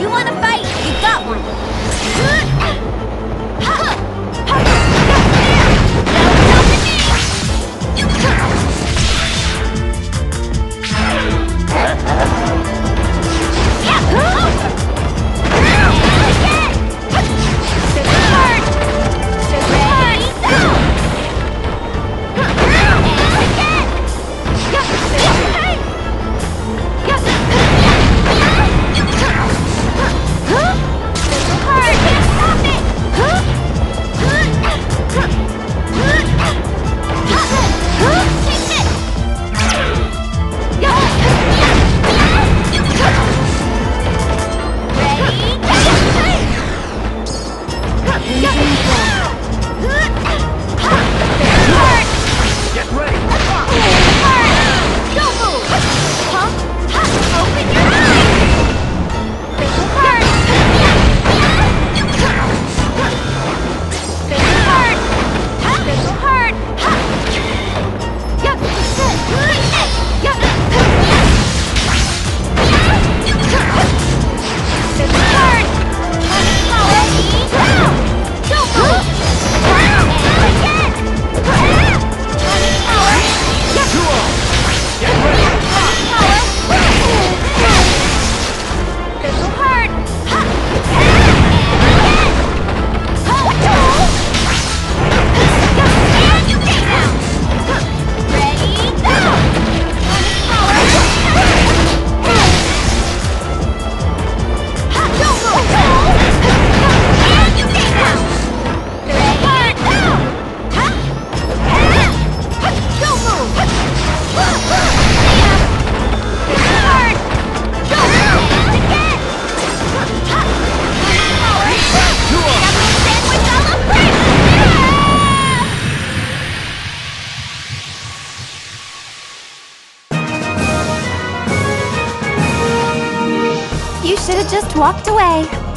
You wanna fight? You got one. You should have just walked away.